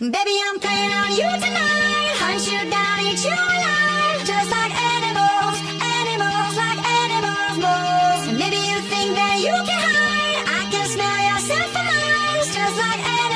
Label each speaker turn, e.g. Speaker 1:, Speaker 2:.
Speaker 1: Baby, I'm playing on you tonight. Hunt you down, eat you alive. Just like animals, animals, like animals, moles. And maybe you think that you can hide. I can smell your scent for miles. Just like animals.